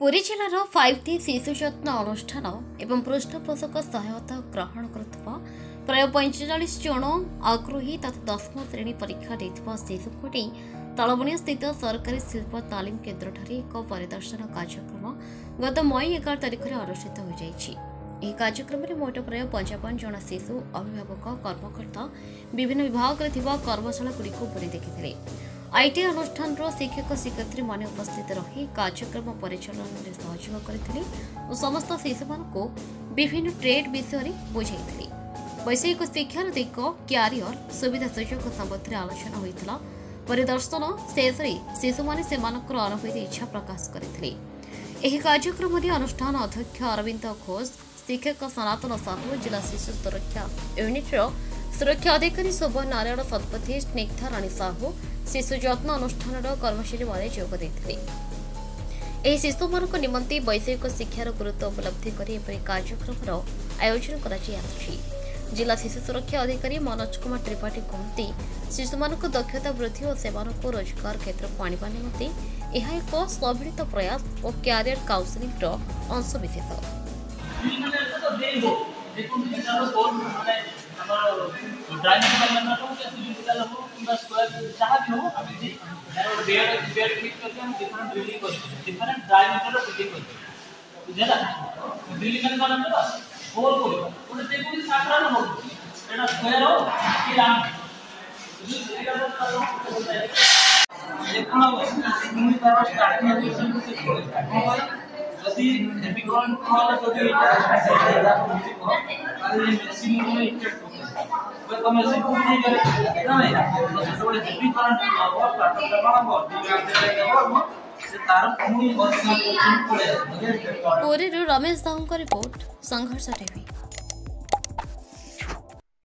ପୁରୀ ଜିଲ୍ଲାର ଫାଇଭ୍ ଟି ଶିଶୁ ଯତ୍ନ ଅନୁଷ୍ଠାନ ଏବଂ ପୃଷ୍ଠପୋଷକ ସହାୟତା ଗ୍ରହଣ କରୁଥିବା ପ୍ରାୟ ପଇଁଚାଳିଶ ଜଣ ଆଗ୍ରହୀ ତଥା ଦଶମ ଶ୍ରେଣୀ ପରୀକ୍ଷା ଦେଇଥିବା ଶିଶୁଙ୍କୁ ନେଇ ତଳବଣିଆ ସ୍ଥିତ ସରକାରୀ ଶିଳ୍ପ ତାଲିମ କେନ୍ଦ୍ରଠାରେ ଏକ ପରିଦର୍ଶନ କାର୍ଯ୍ୟକ୍ରମ ଗତ ମଇ ଏଗାର ତାରିଖରେ ଅନୁଷ୍ଠିତ ହୋଇଯାଇଛି। ଏହି କାର୍ଯ୍ୟକ୍ରମରେ ମୋଟ ପ୍ରାୟ ପଞ୍ଚାବନ ଜଣ ଶିଶୁ ଅଭିଭାବକ କର୍ମକର୍ତ୍ତା ବିଭିନ୍ନ ବିଭାଗରେ ଥିବା କର୍ମଶାଳାଗୁଡ଼ିକୁ ବୁଲି ଦେଖିଥିଲେ। ଆଇଟି ଅନୁଷ୍ଠାନର ଶିକ୍ଷକ ଶିକ୍ଷୟିତ୍ରୀମାନେ ଉପସ୍ଥିତ ରହି କାର୍ଯ୍ୟକ୍ରମ ପରିଚାଳନାରେ ସହଯୋଗ କରିଥିଲେ ଓ ସମସ୍ତ ଶିଶୁମାନଙ୍କୁ ବିଭିନ୍ନ ଟ୍ରେଡ୍ ବିଷୟରେ ବୁଝାଇଥିଲେ। ବୈଷୟିକ ଶିକ୍ଷାର ଦିଗ କ୍ୟାରିୟର ସୁବିଧା ସୁଯୋଗ ସମ୍ବନ୍ଧରେ ଆଲୋଚନା ହୋଇଥିଲା। ପରିଦର୍ଶନ ଶେଷରେ ଶିଶୁମାନେ ସେମାନଙ୍କର ଅନୁଭୂତି ଇଚ୍ଛା ପ୍ରକାଶ କରିଥିଲେ। ଏହି କାର୍ଯ୍ୟକ୍ରମରେ ଅନୁଷ୍ଠାନ ଅଧ୍ୟକ୍ଷ ଅରବିନ୍ଦ ଘୋଷ ଶିକ୍ଷକ ସନାତନ ସାହୁ ଜିଲ୍ଲା ଶିଶୁ ସୁରକ୍ଷା ୟୁନିଟ୍ର ସୁରକ୍ଷା ଅଧିକାରୀ ଶୋଭ ନାରାୟଣ ଶତପଥୀ ସ୍ନିଗ୍ଧା ରାଣୀ ସାହୁ ଶିଶୁ ଯତ୍ନ ଅନୁଷ୍ଠାନର କର୍ମଚାରୀମାନେ ଯୋଗ ଦେଇଥିଲେ। ଏହି ଶିଶୁମାନଙ୍କ ନିମନ୍ତେ ବୈଷୟିକ ଶିକ୍ଷାର ଗୁରୁତ୍ୱ ଉପଲବ୍ଧି କରି ଏପରି କାର୍ଯ୍ୟକ୍ରମର ଆୟୋଜନ କରାଯାଇ ଆସୁଛି ଜିଲ୍ଲା ଶିଶୁ ସୁରକ୍ଷା ଅଧିକାରୀ ମନୋଜ କୁମାର ତ୍ରିପାଠୀ କୁହନ୍ତି ଶିଶୁମାନଙ୍କ ଦକ୍ଷତା ବୃଦ୍ଧି ଓ ସେମାନଙ୍କୁ ରୋଜଗାର କ୍ଷେତ୍ରକୁ ଆଣିବା ନିମନ୍ତେ ଏହା ଏକ ସମ୍ମିଳିତ ପ୍ରୟାସ ଓ କ୍ୟାରିୟର କାଉନ୍ସିଲିଂର ଅଂଶବିଶେଷ। ड्राइंग निकाल लेना हो या सीधी निकाल हो, पूरा स्क्वायर जहाँ भी हो, अभी जी बेयर बेयर क्लिक करके हम डिफरेंट ड्रिलिंग करते हैं डिफरेंट ड्राइंग करो ड्रिलिंग करते हैं बुझला ड्रिलिंग करने वाला ना होल को उन्हें देखो कि साथ रहा हो एटा स्क्वायर हो, कि राउंड जो तरीका से कर रहा हूँ बोलता है। देखो ना वो मूवी पर स्टार्टिंग में से कुछ हो যদি অ্যাপিকরণ তাহলে যদি এটা তাহলে ম্যাক্সিমামে ইফেক্ট হবে। তো মেশিন পুরো করে না না সবটা অ্যাপিকরণ আর প্ল্যাটফর্মটা বানাবো দিকে আমরা पुरी रमेश दाऊ का रिपोर्ट संघर्ष टीवी